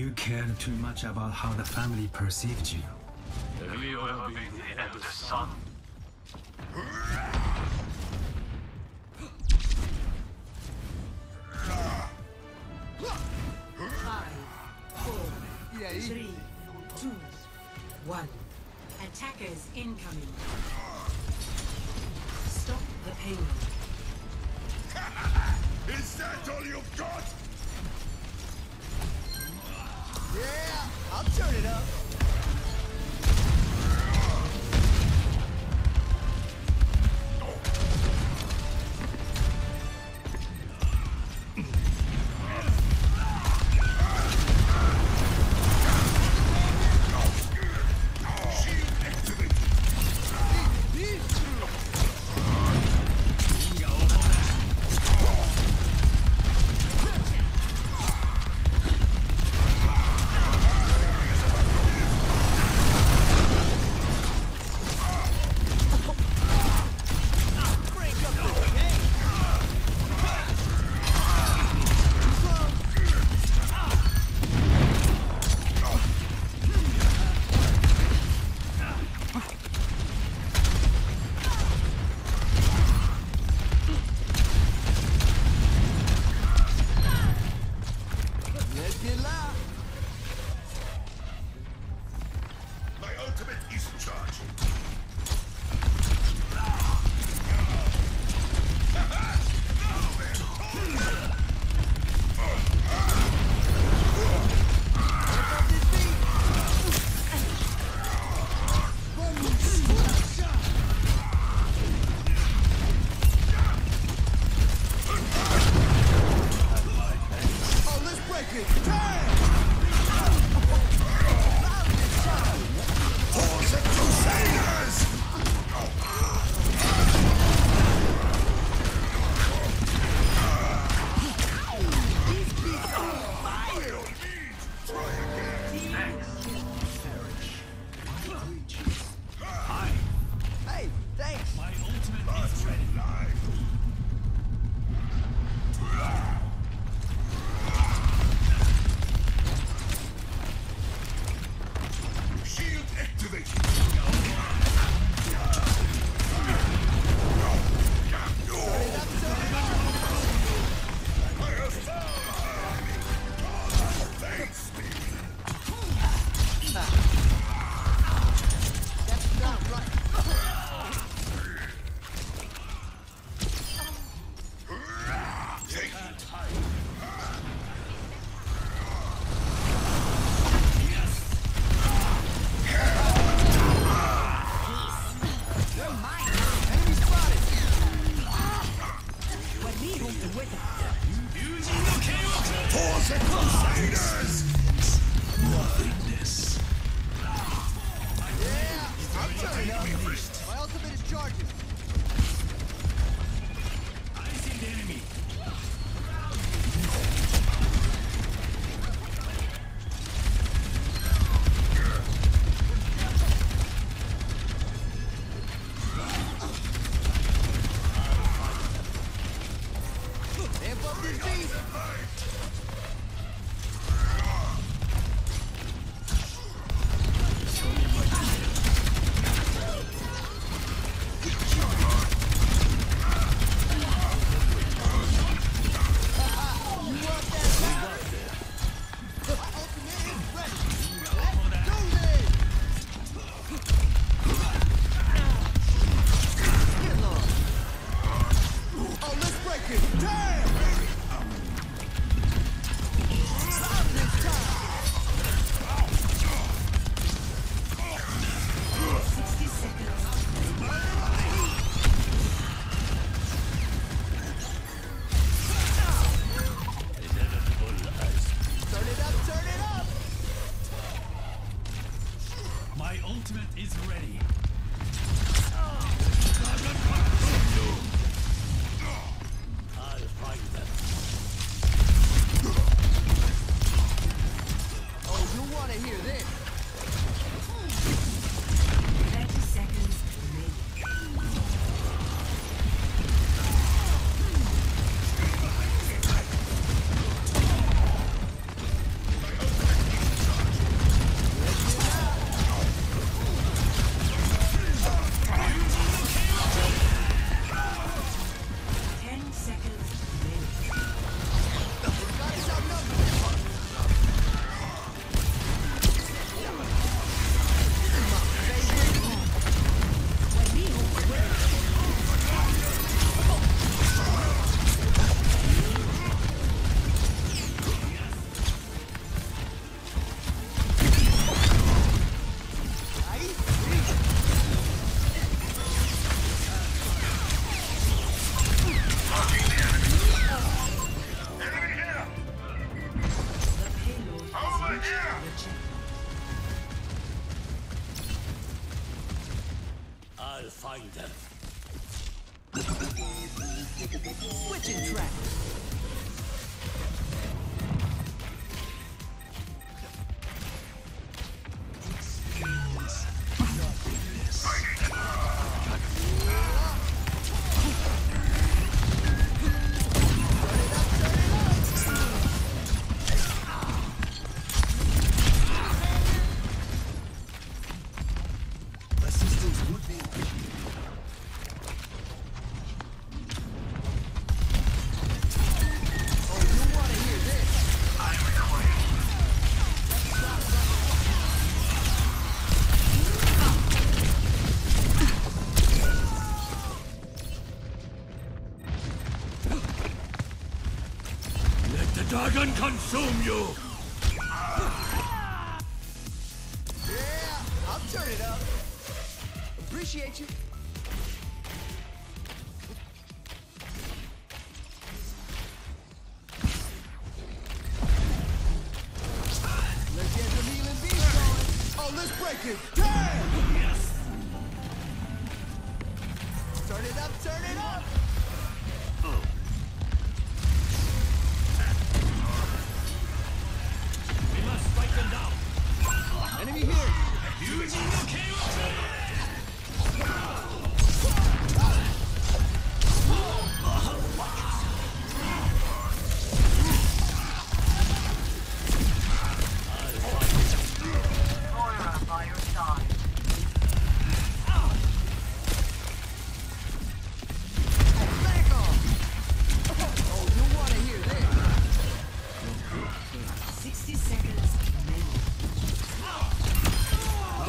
You cared too much about how the family perceived you. We will be the eldest son. Five, four, three, two, one. Attackers incoming. Stop the payload. Is that all you've got? Yeah, I'll turn it up. Yeah. Ultimate is ready. find them. Switching track. dragon consume you! Yeah, I'll turn it up. Appreciate you.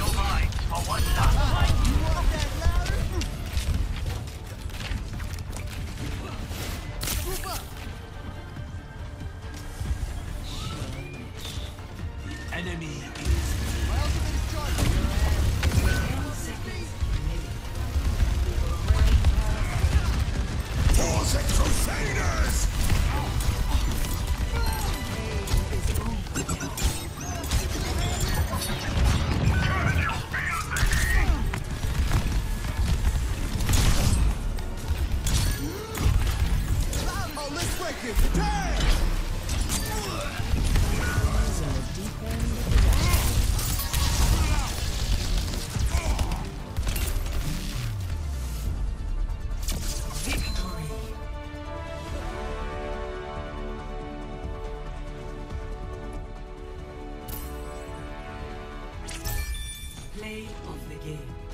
Your mind, a one-stop. of the game.